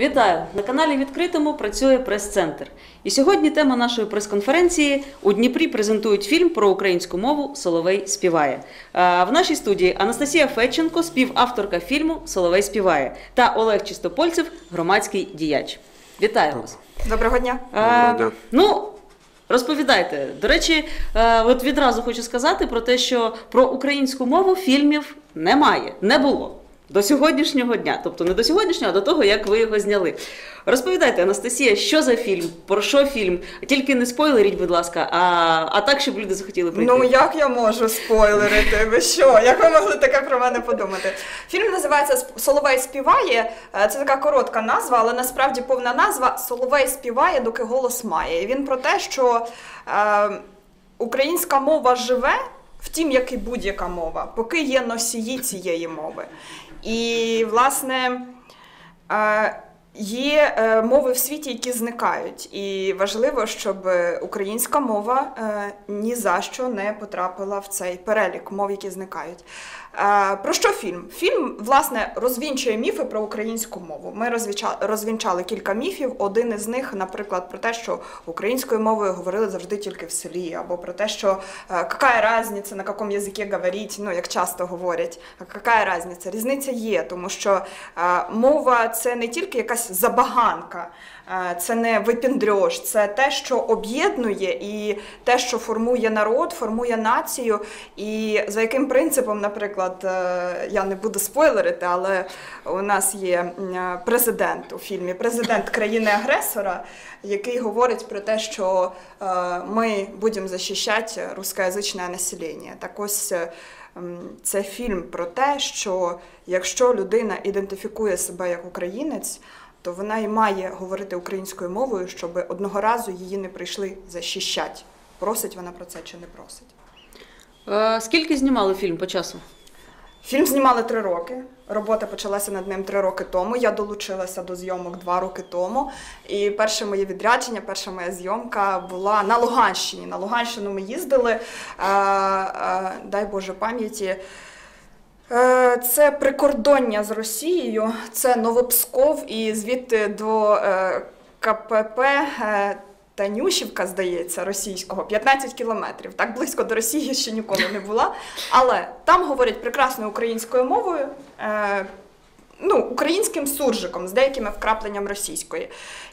Вітаю! На каналі відкритому працює прес-центр. І сьогодні тема нашої прес-конференції у Дніпрі презентують фільм про українську мову Соловей співає. А, В нашій студії Анастасія Федченко, співавторка фільму Соловей співає та Олег Чистопольцев, громадський діяч. Вітаю вас! Доброго дня. Доброго дня. Ну, розповідайте. До речі, е, от відразу хочу сказати про те, що про українську мову фільмів немає, не було. До сьогоднішнього дня, тобто не до сьогоднішнього, а до того, як ви його зняли. Розповідайте, Анастасія, що за фільм, про що фільм? Тільки не спойлеріть, будь ласка, а, а так, щоб люди захотіли прийти. Ну як я можу спойлерити? Ви що? Як ви могли таке про мене подумати? Фільм називається Соловей співає. Е, Це така коротка назва, але насправді повна назва Соловей співає, доки голос має. І він про те, що е, українська мова живе, втім, як і будь-яка мова, поки є носії цієї мови. І, власне. Е, Є е, мови в світі, які зникають, і важливо, щоб українська мова е, ні за що не потрапила в цей перелік мов, які зникають. Е, про що фільм? Фільм власне розвінчує міфи про українську мову. Ми розвінчали, кілька міфів. Один із них, наприклад, про те, що українською мовою говорили завжди тільки в селі, або про те, що е, яка різниця, на якому язикі говорити, ну як часто говорять. Яка різниця? Різниця є, тому що е, мова це не тільки якась забаганка, е, це не випіндрьош, це те, що об'єднує і те, що формує народ, формує націю. І за яким принципом, наприклад, е, я не буду спойлерити, але у нас є е, президент у фільмі, президент країни-агресора, який говорить про те, що е, ми будемо захищати рускоязичне населення. Так ось. е, Це фільм про те, що якщо людина ідентифікує себе як українець, то вона і має говорити українською мовою, щоб одного разу її не прийшли захищати. Просить вона про це чи не просить. Е, Скільки знімали фільм по часу? Фільм знімали три роки. Робота почалася над ним три роки тому. Я долучилася до зйомок два роки тому. І перше моє відрядження, перша моя зйомка була на Луганщині. На Луганщину ми їздили, е, е, дай Боже пам'яті. Е, Це прикордоння з Росією, це Новопсков і звідти до е, КПП е, Танюшівка, здається, російського 15 кілометрів. Так близько до Росії ще ніколи не була. Але там говорять прекрасною українською мовою. Е, Ну, українським суржиком з деякими вкрапленням російської.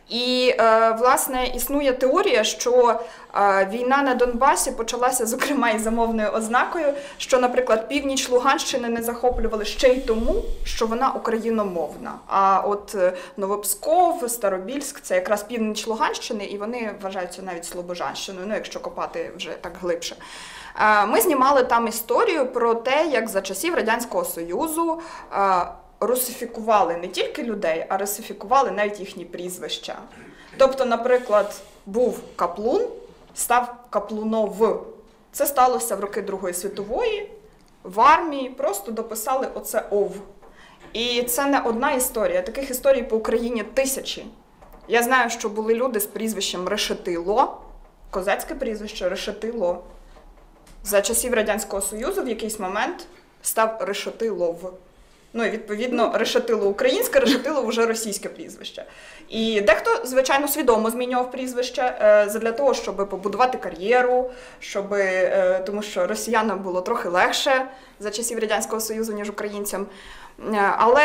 І е, власне існує теорія, що е, війна на Донбасі почалася, зокрема, із замовною ознакою, що, наприклад, північ Луганщини не захоплювали ще й тому, що вона україномовна. А от е, Новопсков, Старобільськ це якраз північ Луганщини, і вони вважаються навіть Слобожанщиною, ну якщо копати вже так глибше. Е, Ми знімали там історію про те, як за часів Радянського Союзу. Русифікували не тільки людей, а русифікували навіть їхні прізвища. Тобто, наприклад, був каплун, став каплунов. Це сталося в роки Другої світової. В армії просто дописали оце ов. І це не одна історія. Таких історій по Україні тисячі. Я знаю, що були люди з прізвищем Решетило, козацьке прізвище Решетило. За часів Радянського Союзу в якийсь момент став Решетилов. Ну і відповідно решетило українське, решетило вже російське прізвище. І дехто, звичайно, свідомо змінював прізвище е, для того, щоб побудувати кар'єру, щоб, е, тому що росіянам було трохи легше за часів Радянського Союзу, ніж українцям. Е, Але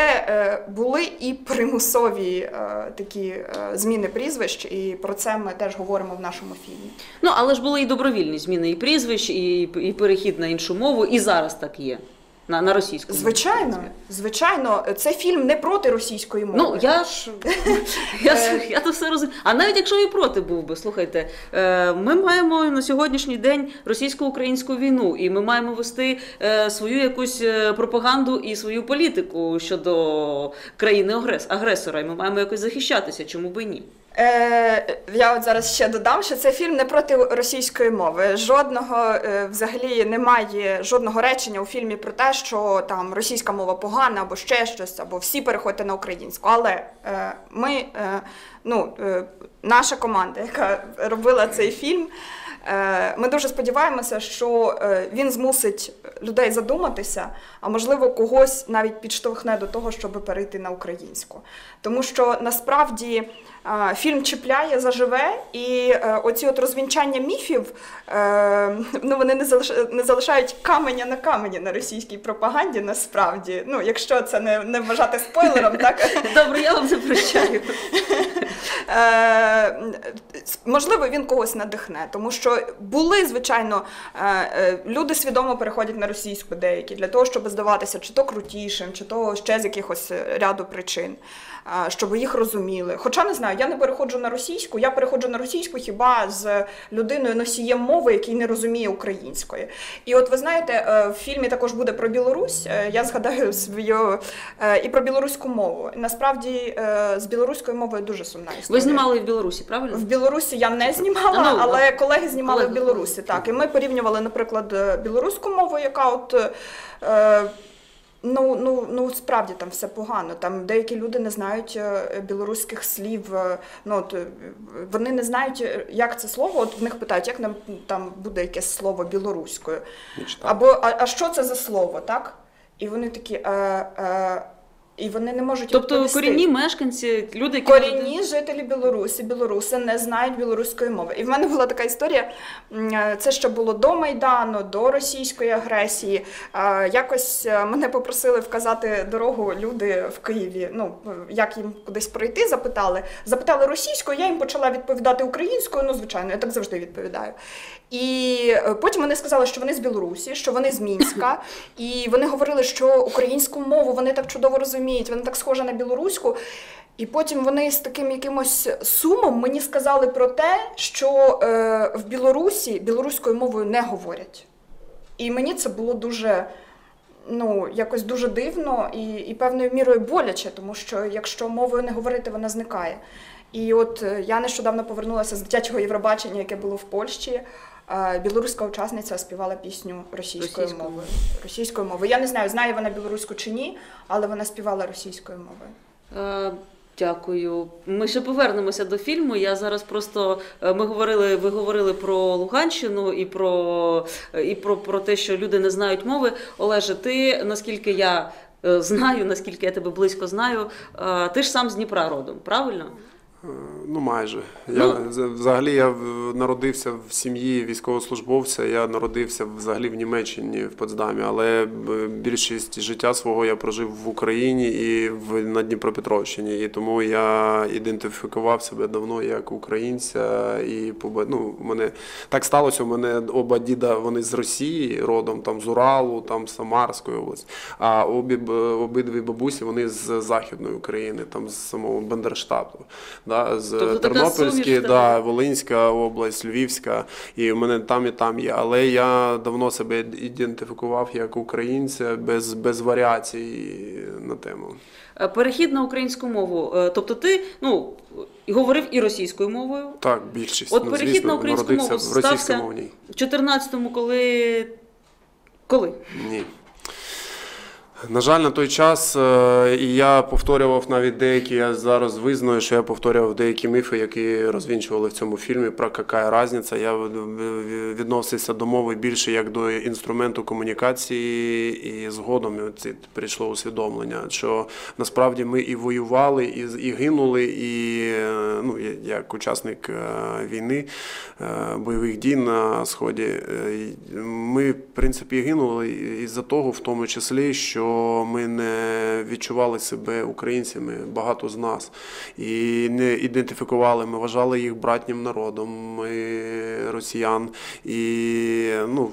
були і примусові такі зміни прізвищ, і про це ми теж говоримо в нашому фільмі. Ну, але ж були і добровільні зміни і прізвищ, і, і перехід на іншу мову, і зараз так є. На, на російську. мову. Звичайно, звичайно, це фільм не проти російської мови. Ну, я ж я, ж- я то все розумію. А навіть якщо і проти був би, слухайте, е, ми маємо на сьогоднішній день російсько-українську війну, і ми маємо вести е, свою якусь е, пропаганду і свою політику щодо країни агресора, і ми маємо якось захищатися, чому би ні? Е, я от зараз ще додам, що це фільм не проти російської мови. Жодного е, взагалі немає жодного речення у фільмі про те, що там російська мова погана або ще щось, або всі переходьте на українську. Але е, ми, е, ну, е, наша команда, яка робила цей фільм. Е, Ми дуже сподіваємося, що е, він змусить людей задуматися, а можливо, когось навіть підштовхне до того, щоб перейти на українську. Тому що насправді фільм чіпляє, заживе, і е, оці от розвінчання міфів е, ну, вони не залишають каменя на камені на російській пропаганді. Насправді, ну якщо це не, не вважати спойлером, так Добре, я вам це прощаю. Е, можливо, він когось надихне, тому що були, звичайно, люди свідомо переходять на російську деякі для того, щоб здаватися чи то крутішим, чи то ще з якихось ряду причин, щоб їх розуміли. Хоча не знаю, я не переходжу на російську, я переходжу на російську хіба з людиною носієм мови, який не розуміє української. І от ви знаєте, е, в фільмі також буде про Білорусь. Е, Я згадаю свою е, і про білоруську мову. Насправді з білоруською мовою дуже сумна історія. Ви знімали в Білорусі, правильно? В Білорусі я не знімала, А, ну, але колеги знімали колеги. в Білорусі. Так, і ми порівнювали, наприклад, білоруську мову, яка от. Ну, ну, ну справді там все погано. Там деякі люди не знають е, білоруських слів. е, Ну от е, вони не знають, як це слово. От в них питають, як нам там буде якесь слово білоруською. Або а, а що це за слово, так? І вони такі, е, е, і вони не можуть Тобто відповісти. корінні мешканці, люди, які Корінні жителі Білорусі, білоруси не знають білоруської мови. І в мене була така історія. Це ще було до Майдану, до російської агресії. Е, Якось е, мене попросили вказати дорогу люди в Києві. Ну е, як їм кудись пройти, запитали. Запитали російською, я їм почала відповідати українською. Ну, звичайно, я так завжди відповідаю. І е, потім вони сказали, що вони з Білорусі, що вони з Мінська, і вони говорили, що українську мову вони так чудово розуміють, вона так схожа на білоруську. І потім вони з таким якимось сумом мені сказали про те, що е, в Білорусі білоруською мовою не говорять. І мені це було дуже. Ну, якось дуже дивно і, і певною мірою боляче, тому що якщо мовою не говорити, вона зникає. І от е, я нещодавно повернулася з дитячого Євробачення, яке було в Польщі. Білоруська учасниця співала пісню російською Російською мовою. Російською мовою. Я не знаю, знає вона білоруську чи ні, але вона співала російською мовою. Е, Дякую. Ми ще повернемося до фільму. Я зараз просто е, ми говорили, ви говорили про Луганщину і про е, і про, про те, що люди не знають мови. Олеже, ти наскільки я е, знаю, наскільки я тебе близько знаю, е, ти ж сам з Дніпра родом, правильно? Е, Ну, майже. Я, Ну. взагалі я народився в сім'ї військовослужбовця. Я народився взагалі в Німеччині, в Потсдамі, але більшість життя свого я прожив в Україні і в, на Дніпропетровщині. І тому я ідентифікував себе давно як українця. І ну, мене так сталося. У мене оба діда вони з Росії, родом там з Уралу, там з Самарської області. А обі обидві бабусі вони з Західної України, там з самого Бендерштату. Да, з Тобто Тернопільської, да. Волинська область, Львівська, і в мене там і там є. Але я давно себе ідентифікував як українця без, без варіацій на тему. Е, Перехід на українську мову. Е, Тобто ти ну, говорив і російською мовою. Так, більшість. От ну, перехід звісно, на українську мову стався в 14-му, коли. Коли? Ні. На жаль, на той час е, і я повторював навіть деякі, я зараз визнаю, що я повторював деякі міфи, які розвінчували в цьому фільмі про яка різниця. Я відносився до мови більше як до інструменту комунікації, і згодом це прийшло усвідомлення, що насправді ми і воювали, і, і гинули, і е, ну, як учасник е, війни, бойових дій на сході, ми в принципі гинули із-за того, в тому числі, що ми не відчували себе українцями, багато з нас, і не ідентифікували. Ми вважали їх братнім народом, ми росіян, і ну.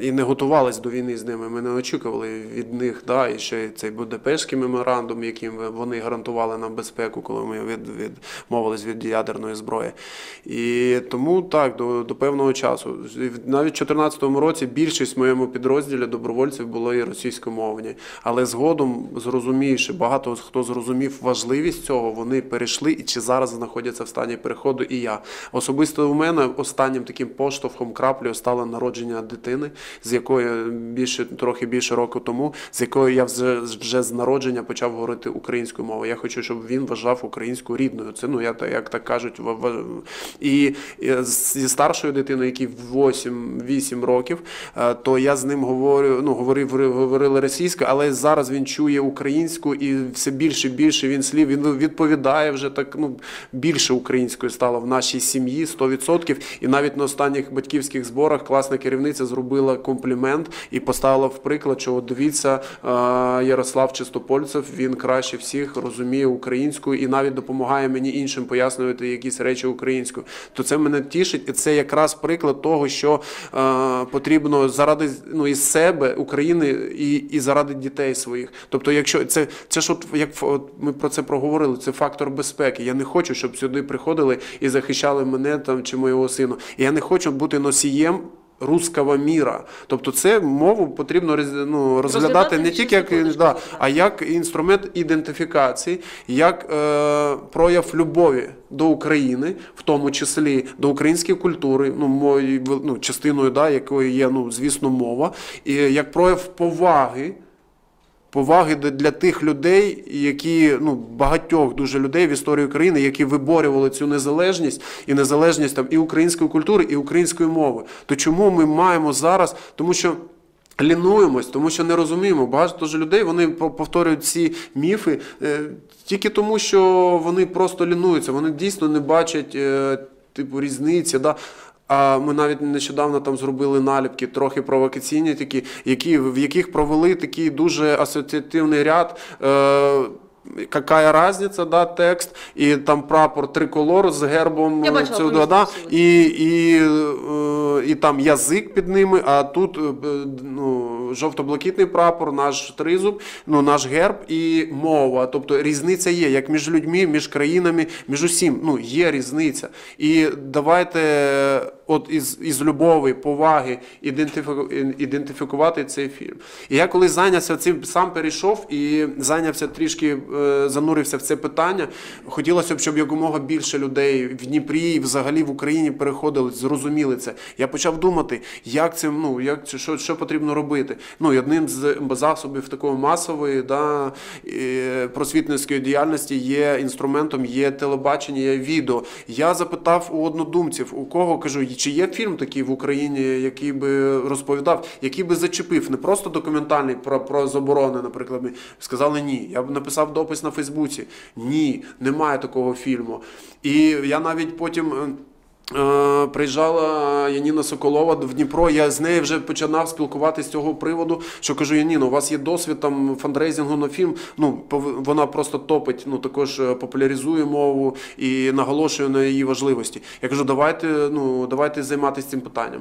І не готувались до війни з ними. Ми не очікували від них, да, і ще цей Будапештський меморандум, яким вони гарантували нам безпеку, коли ми від, відмовились від ядерної зброї. І тому так, до, до певного часу. Навіть в 2014 році більшість в моєму підрозділі добровольців було і російськомовні. Але згодом, зрозумівши, багато хто зрозумів важливість цього, вони перейшли і чи зараз знаходяться в стані переходу, і я. Особисто у мене останнім таким поштовхом краплею стало народження дитини. з якою більше трохи більше року тому, з якою я вже, вже з народження почав говорити українською мовою. Я хочу, щоб він вважав українську рідною. Це ну я як так кажуть, і зі старшою дитиною, якій 8-8 років, е, то я з ним говорю, ну говорив говорили російською, але зараз він чує українську і все більше і більше він слів. Він відповідає вже так. Ну більше українською стало в нашій сім'ї 100%. І навіть на останніх батьківських зборах класна керівниця зробила комплімент і поставила в приклад, що дивіться, е, Ярослав Чистопольцев він краще всіх розуміє українську і навіть допомагає мені іншим пояснювати якісь речі українською. То це мене тішить, і це якраз приклад того, що е, потрібно заради ну із себе України і, і заради дітей своїх. Тобто, якщо це, це ж от як от ми про це проговорили, це фактор безпеки. Я не хочу, щоб сюди приходили і захищали мене там чи моєго сина. Я не хочу бути носієм. Руского міра, тобто це мову потрібно ну, розглядати Розглядати не тільки як да, а як інструмент ідентифікації, як е, прояв любові до України, в тому числі до української культури, ну, мої, ну частиною, да, якої є, ну, звісно, мова, і як прояв поваги. Поваги для тих людей, які ну багатьох дуже людей в історії України, які виборювали цю незалежність і незалежність там і української культури, і української мови. То чому ми маємо зараз? Тому що лінуємось, тому що не розуміємо. Багато ж людей вони повторюють ці міфи е, тільки тому, що вони просто лінуються. Вони дійсно не бачать е, типу різниці. Да? Ми навіть нещодавно там зробили наліпки, трохи провокаційні, такі, які, в яких провели такий дуже асоціативний ряд. Е, Какая разниця, да, текст, і там прапор триколор з гербом Я бачила цього, да, сьогодні. і, і, е, і там язик під ними, а тут е, ну, жовто-блакитний прапор, наш тризуб, ну, наш герб і мова. Тобто різниця є як між людьми, між країнами, між усім. Ну, є різниця. І давайте от із, із любові, поваги ідентифікувати цей фільм. І я коли зайнявся цим, сам перейшов і зайнявся трішки, е, занурився в це питання. Хотілося б, щоб якомога більше людей в Дніпрі і взагалі в Україні переходили, зрозуміли це. Я почав думати, як це, ну, як що, що потрібно робити. Ну, і одним з засобів такої масової да, просвітницької діяльності є інструментом, є телебачення, є відео. Я запитав у однодумців, у кого кажу, чи є фільм такий в Україні, який би розповідав, який би зачепив, не просто документальний про, про заборони, наприклад. Сказали ні. Я б написав допис на Фейсбуці. Ні, немає такого фільму. І я навіть потім. Е, Приїжджала Яніна Соколова в Дніпро. Я з нею вже починав спілкуватися з цього приводу. Що кажу, Яніно, у вас є досвід там фандрейзингу на фільм. Ну вона просто топить, ну також е, популяризує мову і наголошує на її важливості. Я кажу, давайте, ну давайте займатися цим питанням.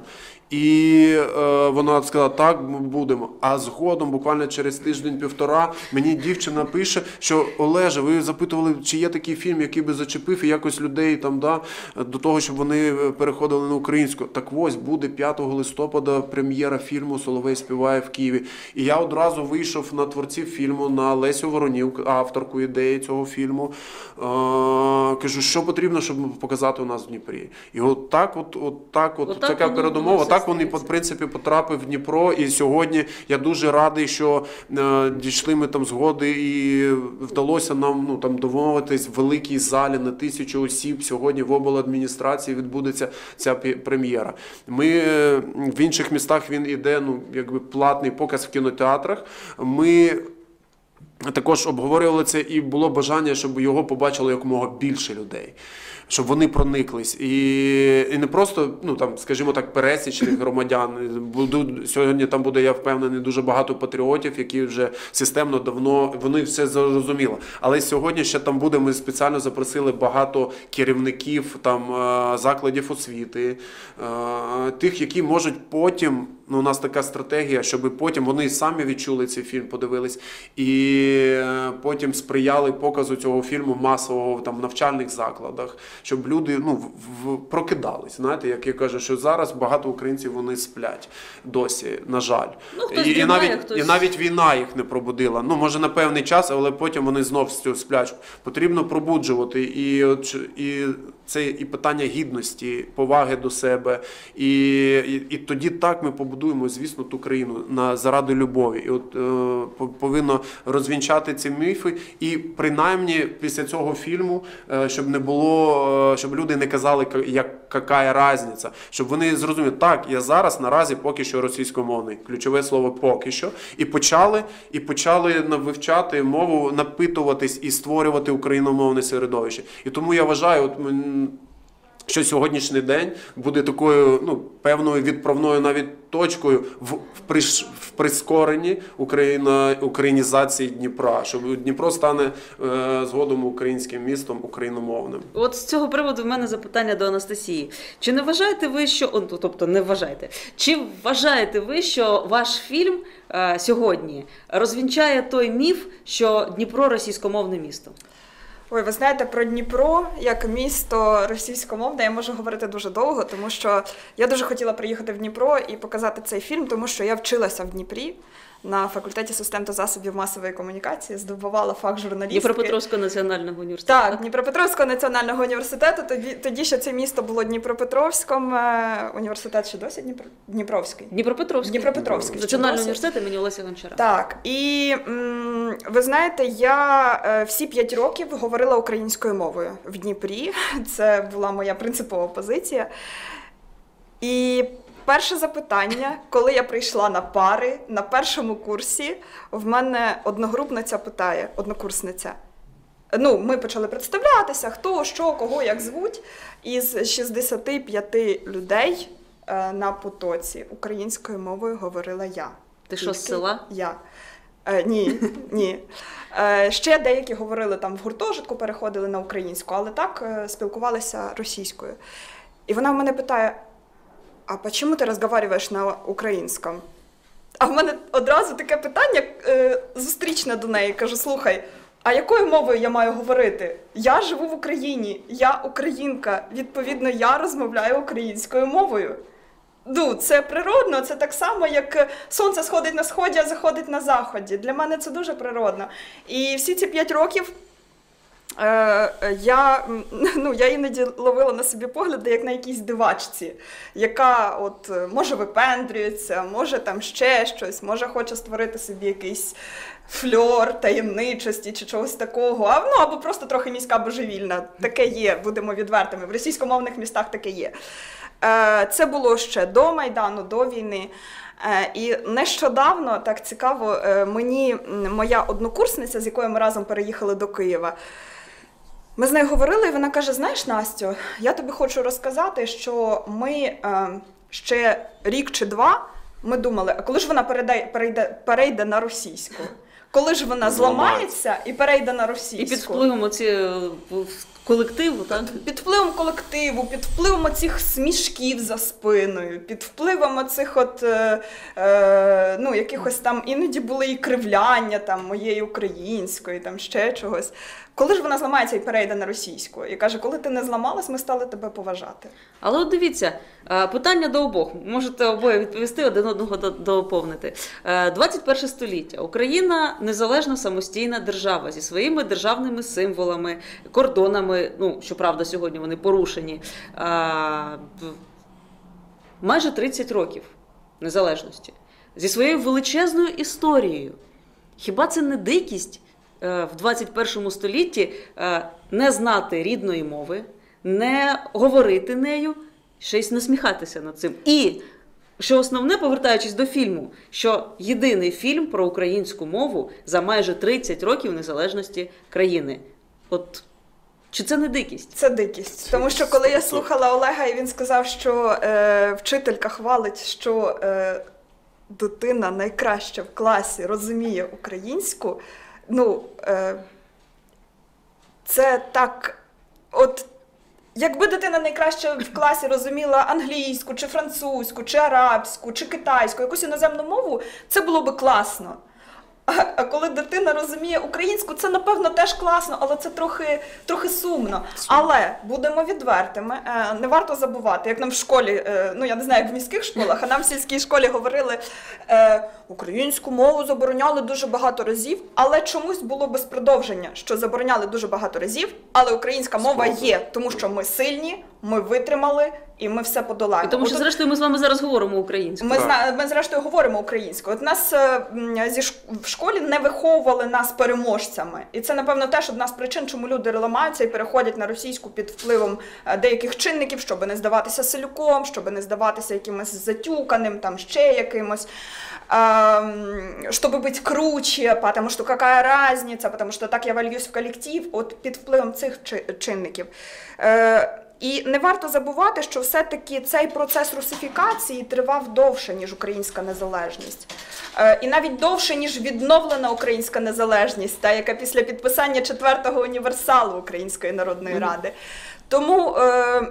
І е, вона сказала, так будемо. А згодом, буквально через тиждень-півтора, мені дівчина пише, що Олеже, ви запитували, чи є такий фільм, який би зачепив і якось людей там да, до того, щоб вони переходили на українську. Так ось буде 5 листопада прем'єра фільму Соловей співає в Києві. І я одразу вийшов на творців фільму, на Лесю Воронів, авторку ідеї цього фільму. Кажу, що потрібно, щоб показати у нас в Дніпрі. І от так, от, от так, от, Отак така передумова. Так вони, в принципі, потрапив в Дніпро. І сьогодні я дуже радий, що е, дійшли ми там згоди, і вдалося нам ну там домовитись в великій залі на тисячу осіб. Сьогодні в обладміністрації відбудеться ця прем'єра. Ми е, в інших містах він іде, ну якби платний показ в кінотеатрах. Ми також обговорювали це, і було бажання, щоб його побачило якомога більше людей, щоб вони прониклись. І, і не просто, ну там, скажімо так, пересічних громадян. Буду, сьогодні там буде, я впевнений, дуже багато патріотів, які вже системно давно вони все зрозуміло. Але сьогодні ще там буде. Ми спеціально запросили багато керівників там е, закладів освіти, е, тих, які можуть потім. Ну, у нас така стратегія, щоб потім вони самі відчули цей фільм, подивились, і е, потім сприяли показу цього фільму масового там в навчальних закладах, щоб люди ну в, в- прокидались. Знаєте, як я кажу, що зараз багато українців вони сплять досі, на жаль. Ну, хтось і, і, навіть, хтось- і навіть війна їх не пробудила. Ну, може, на певний час, але потім вони знов з цього сплять. Потрібно пробуджувати. І, от, і це і питання гідності, поваги до себе. І, і, і тоді так ми побудуємо звісно, ту країну на заради любові. І от е, по- повинно розвінчати ці міфи, і принаймні після цього фільму, е, щоб не було, е, щоб люди не казали, «Ка- як яка різниця, щоб вони зрозуміли, так, я зараз наразі поки що російськомовний, ключове слово поки що, і почали, і почали вивчати мову, напитуватись і створювати україномовне середовище. І тому я вважаю, от що сьогоднішній день буде такою ну, певною відправною навіть точкою в, в, прискоренні Україна, українізації Дніпра, що Дніпро стане е, згодом українським містом україномовним. От з цього приводу в мене запитання до Анастасії. Чи не вважаєте ви, що о, тобто не вважаєте, чи вважаєте ви, що ваш фільм е, сьогодні розвінчає той міф, що Дніпро російськомовне місто? Ой, ви знаєте про Дніпро як місто російськомовне, я можу говорити дуже довго, тому що я дуже хотіла приїхати в Дніпро і показати цей фільм, тому що я вчилася в Дніпрі на факультеті систем та засобів масової комунікації, здобувала фах журналістики. Дніпропетровського національного університету. Так, Дніпропетровського національного університету. Тоді, тоді ще це місто було Дніпропетровським. е, Університет ще досі Дніпро... Дніпровський. Дніпропетровський. Дніпропетровський. Національний університет імені Олеся Гончара. Так, і м, ви знаєте, я е, всі п'ять років говорила українською мовою в Дніпрі. Це була моя принципова позиція. І перше запитання, коли я прийшла на пари на першому курсі, в мене одногрупниця питає, однокурсниця. Ну, ми почали представлятися, хто, що, кого, як звуть. Із 65 людей е, на потоці українською мовою говорила я. Ти що, з села? Я. Е, ні, ні. Е, ще деякі говорили там в гуртожитку, переходили на українську, але так е, спілкувалися російською. І вона в мене питає: а чому ти розмовляєш на українському? А в мене одразу таке питання е, зустрічне до неї. Кажу: слухай, а якою мовою я маю говорити? Я живу в Україні, я українка. Відповідно, я розмовляю українською мовою. Ну, це природно, це так само, як сонце сходить на сході, а заходить на заході. Для мене це дуже природно. І всі ці п'ять років я, ну, я іноді ловила на собі погляди, як на якійсь дивачці, яка от е, може випендрюється, може там ще щось, може хоче створити собі якийсь фльор таємничості чи чогось такого. А, ну, або просто трохи міська божевільна. Таке є, будемо відвертими. В російськомовних містах таке є. Е, Це було ще до Майдану, до війни. Е, І нещодавно так цікаво, е, мені моя однокурсниця, з якою ми разом переїхали до Києва. Ми з нею говорили, і вона каже: Знаєш, Настю, я тобі хочу розказати, що ми е, ще рік чи два ми думали, а коли ж вона перейде, перейде, перейде на російську? Коли ж вона зламається і перейде на російську? І під впливом оці е, колективу, так? Під впливом колективу, під впливом оцих смішків за спиною, під впливом оцих от, е, е, ну, якихось там іноді були і кривляння там, моєї української, там ще чогось. Коли ж вона зламається і перейде на російську? І каже, коли ти не зламалась, ми стали тебе поважати. Але от дивіться, е, питання до обох. Можете обоє відповісти, один одного доповнити. Е, 21 століття. Україна незалежна самостійна держава зі своїми державними символами, кордонами. Ну, щоправда, сьогодні вони порушені. Е, Майже 30 років незалежності. Зі своєю величезною історією. Хіба це не дикість е, в 21 столітті е, не знати рідної мови, не говорити нею, ще й насміхатися над цим? І що основне, повертаючись до фільму, що єдиний фільм про українську мову за майже 30 років незалежності країни. От чи це не дикість? Це дикість. Тому що коли я слухала Олега, і він сказав, що е, вчителька хвалить, що е, дитина найкраще в класі розуміє українську, ну е, це так. От Якби дитина найкраще в класі розуміла англійську, чи французьку, чи арабську, чи китайську, якусь іноземну мову, це було би класно. А, а коли дитина розуміє українську, це напевно теж класно, але це трохи, трохи сумно. Але будемо відвертими. е, Не варто забувати, як нам в школі, е, ну я не знаю, як в міських школах, а нам в сільській школі говорили, е, українську мову забороняли дуже багато разів, але чомусь було без продовження, що забороняли дуже багато разів, але українська мова є, тому що ми сильні, Ми витримали і ми все подолаємо. І тому що, зрештою, ми з вами зараз говоримо українською. ми, зна... ми зрештою говоримо українською. От нас е, зі ш... в школі не виховували нас переможцями. І це, напевно, теж одна з причин, чому люди ламаються і переходять на російську під впливом е, деяких чинників, щоб не здаватися селюком, щоб не здаватися якимось затюканим, там ще якимось. Ем, чтобы быть круче, потому что какая разница, потому что так я вольюсь в колектив, от під впливом цих чи- чинників. Е, і не варто забувати, що все-таки цей процес русифікації тривав довше, ніж українська незалежність. Е, і навіть довше, ніж відновлена українська незалежність, та, яка після підписання четвертого універсалу Української Народної Ради. Тому. Е,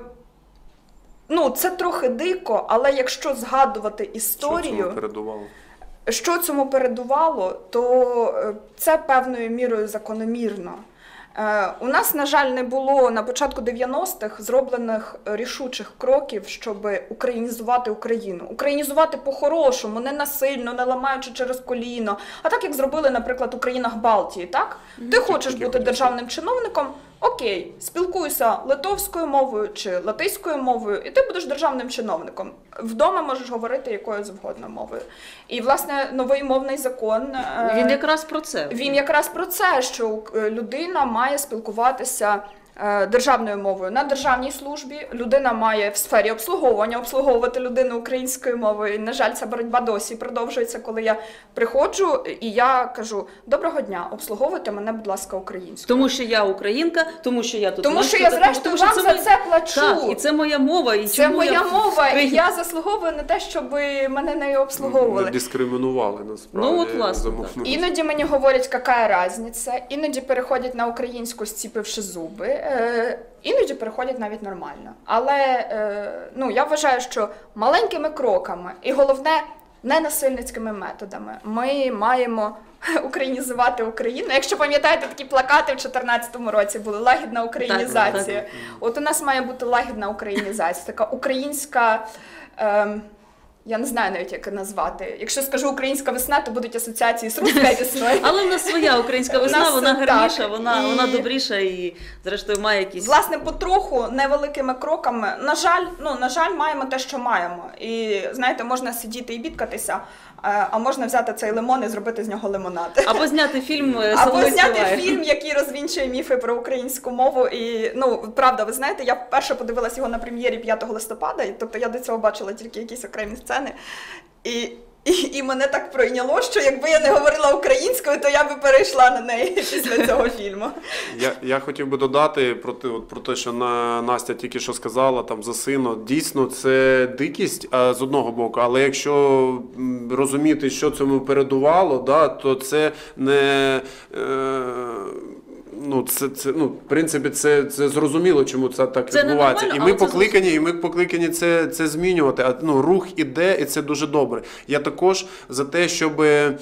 Ну, це трохи дико, але якщо згадувати Що історію, цьому передувало? що цьому передувало, то е, це певною мірою закономірно. Е, У нас, на жаль, не було на початку 90-х зроблених рішучих кроків, щоб українізувати Україну. Українізувати по-хорошому, не насильно, не ламаючи через коліно. А так як зробили, наприклад, у країнах Балтії, так? Ти хочеш бути державним чиновником? Окей, спілкуйся литовською мовою чи латиською мовою, і ти будеш державним чиновником. Вдома можеш говорити якою завгодно мовою. І власне новий мовний закон е, Він якраз про це. він якраз про це, що е, людина має спілкуватися державною мовою на державній службі. Людина має в сфері обслуговування обслуговувати людину українською мовою. І, на жаль, ця боротьба досі продовжується, коли я приходжу і я кажу: доброго дня, обслуговуйте мене, будь ласка, українською. Тому що я українка, тому що я тут Тому що я, зрештою, вам за моя- це плачу. Так, і це моя мова. І Це чому моя я мова, і я заслуговую на те, щоб мене нею обслуговували. Не дискримінували насправді. Ну, от, власне, Іноді мені говорять, яка різниця, іноді переходять на українську, зціпивши зуби, е, іноді переходять навіть нормально. Але е, ну, я вважаю, що маленькими кроками і головне ненасильницькими методами ми маємо українізувати Україну. Якщо пам'ятаєте, такі плакати в 2014 році були лагідна українізація. Так, От у нас має бути лагідна українізація, така українська. ем, я не знаю навіть, як назвати. Якщо скажу українська весна, то будуть асоціації з руською весною. Але в нас своя українська весна, нас вона так, гарніша, вона, і- вона добріша і, зрештою, має якісь. Власне, потроху невеликими кроками. На жаль, ну на жаль, маємо те, що маємо. І знаєте, можна сидіти і бідкатися, а можна взяти цей лимон і зробити з нього лимонад. Або зняти фільм е, Або зняти фільм, який розвінчує міфи про українську мову. І ну правда, ви знаєте, я вперше подивилась його на прем'єрі 5 листопада, і тобто я до цього бачила тільки якісь окремі сцени. І, і, і мене так пройняло, що якби я не говорила українською, то я би перейшла на неї після цього фільму. Я, я хотів би додати про те, про те, що на, Настя тільки що сказала там за сина. Дійсно, це дикість з одного боку, але якщо розуміти, що цьому передувало, да, то це не. Е, Ну, це, це, ну, в принципі, це, це зрозуміло, чому це так Це відбувається. І ми покликані, і ми покликані це, це змінювати. А ну, рух іде, і це дуже добре. Я також за те, щоб е,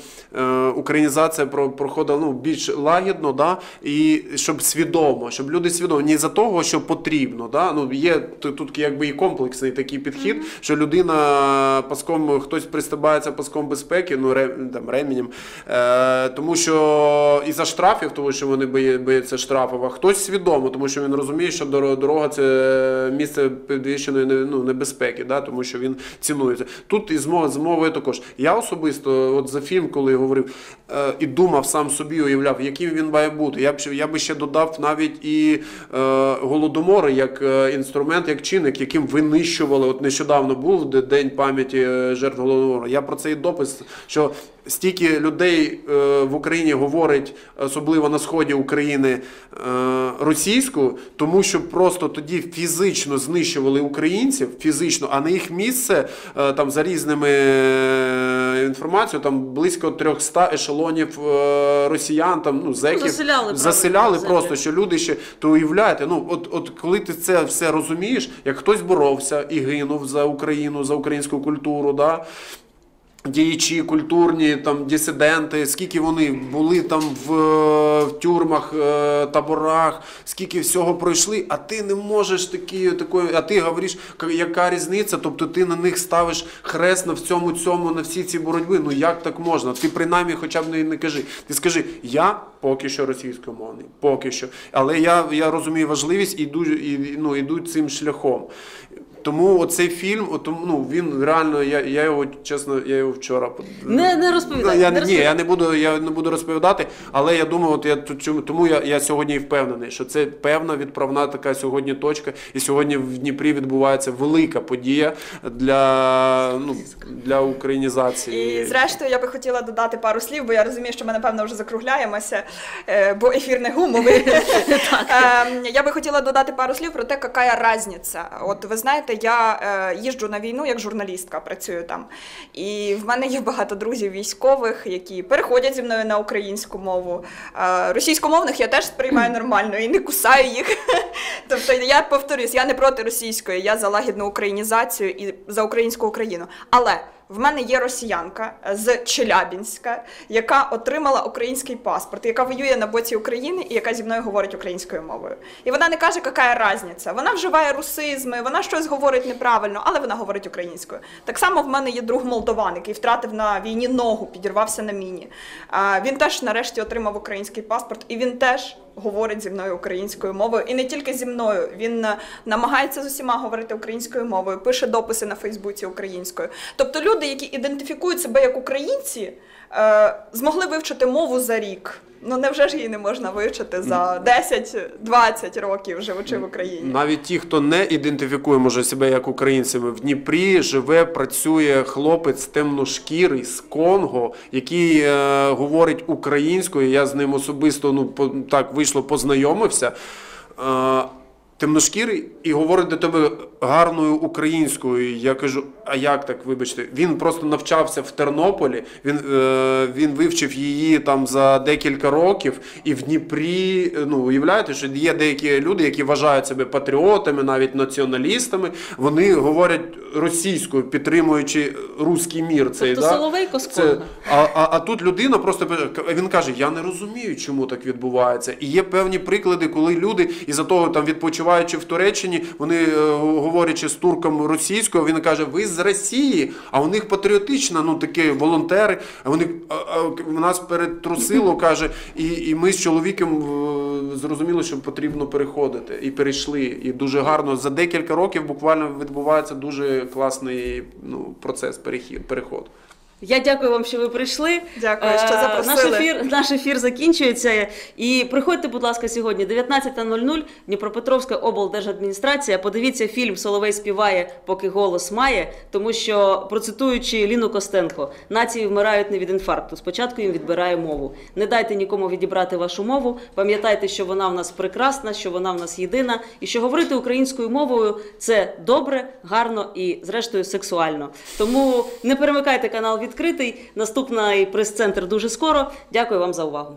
українізація про- проходила ну, більш лагідно, да, і щоб свідомо, щоб люди свідомо, не за того, що потрібно. Да? Ну, є тут якби і комплексний такий підхід, що людина паском, хтось пристебається паском безпеки, ну, ре, там, ременем, е, тому що і за штрафів, тому що вони боє- бояться штрафів, а хтось свідомо, тому що він розуміє, що дорога це місце підвищеної ну, небезпеки, да, тому що він цінується. Тут і з мов- з мовою також. Я особисто, от за фільм, коли говорив е, і думав сам собі, уявляв, яким він має бути. Я б я би ще додав навіть і е, голодомори як е, інструмент, як чинник, яким винищували. От нещодавно був день пам'яті е, жертв голодомору. Я про цей допис, що стільки людей е, в Україні говорить, особливо на сході України, е, російською, тому що просто тоді фізично знищували українців, фізично, а на їх місце е, там за різними інформацією, там близько 300 ешелонів росіян, там ну зеків заселяли, заселяли просто, що люди ще то уявляєте. Ну от, от коли ти це все розумієш, як хтось боровся і гинув за Україну, за українську культуру, да. Діячі культурні, там дисиденти, скільки вони були там в, е, в тюрмах, е, таборах, скільки всього пройшли, а ти не можеш такі, такої, а ти говориш, яка різниця? Тобто ти на них ставиш хрест на всьому цьому, на всі ці боротьби. Ну як так можна? Ти принаймні хоча б не, не кажи. Ти скажи, я поки що російськомовний, поки що. Але я, я розумію важливість і йду, і, ну, іду цим шляхом. Тому оцей фільм, от, ну він реально, я, я його чесно, я його вчора под- Не- не розповідай, Ну, я, не ні, я не буду, я не буду розповідати, але я думаю, от я тут тому я, я сьогодні і впевнений, що це певна відправна така сьогодні точка. І сьогодні в Дніпрі відбувається велика подія для, ну, для українізації. І зрештою я би хотіла додати пару слів, бо я розумію, що ми напевно вже закругляємося, е, бо ефір не гумовий. Я би хотіла додати пару слів про те, яка різниця. От ви знаєте, я е, їжджу на війну як журналістка, працюю там. І в мене є багато друзів військових, які переходять зі мною на українську мову. Е, Російськомовних я теж сприймаю нормально і не кусаю їх. Тобто я повторюсь, я не проти російської, я за лагідну українізацію і за українську Україну. Але в мене є росіянка з Челябінська, яка отримала український паспорт, яка воює на боці України і яка зі мною говорить українською мовою. І вона не каже, яка різниця. Вона вживає русизми, вона щось говорить неправильно, але вона говорить українською. Так само в мене є друг молдован, який втратив на війні ногу, підірвався на міні. Він теж нарешті отримав український паспорт, і він теж говорить зі мною українською мовою. І не тільки зі мною. Він е, намагається з усіма говорити українською мовою, пише дописи на Фейсбуці українською. Тобто люди, які ідентифікують себе як українці, е, змогли вивчити мову за рік. Ну невже ж її не можна вивчити за 10-20 років, живучи в Україні? Навіть ті, хто не ідентифікує може себе як українцями, в Дніпрі живе, працює хлопець темношкірий з Конго, який е, говорить українською. Я з ним особисто ну по, так вийшло, познайомився. Темношкірий і говорить до тебе гарною українською. Я кажу, а як так, вибачте? Він просто навчався в Тернополі, він, е, він вивчив її там за декілька років, і в Дніпрі, ну уявляєте, що є деякі люди, які вважають себе патріотами, навіть націоналістами. Вони говорять російською, підтримуючи руський мір. Цей Тобто да? Соловейко Це, а, а, а тут людина просто він каже: Я не розумію, чому так відбувається. І є певні приклади, коли люди із-за того, там відпочиваючи в Туреччині, вони е, говорячи з турком російською, він каже: Ви з Росії, а у них патріотична, ну такі волонтери. Вони а, а, нас перетрусило, каже, і, і ми з чоловіком е, зрозуміли, що потрібно переходити. І перейшли. І дуже гарно за декілька років буквально відбувається дуже класний ну, процес перехід, переход. Я дякую вам, що ви прийшли. Дякую, що Е, запросили. Наш ефір, наш ефір закінчується. І приходьте, будь ласка, сьогодні 19.00, Дніпропетровська облдержадміністрація. Подивіться фільм Соловей співає, поки голос має, тому що, процитуючи Ліну Костенко, нації вмирають не від інфаркту. Спочатку їм відбирає мову. Не дайте нікому відібрати вашу мову. Пам'ятайте, що вона в нас прекрасна, що вона в нас єдина, і що говорити українською мовою це добре, гарно і, зрештою, сексуально. Тому не перемикайте канал відкритий. Наступний прес-центр дуже скоро. Дякую вам за увагу.